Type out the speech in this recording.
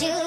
you.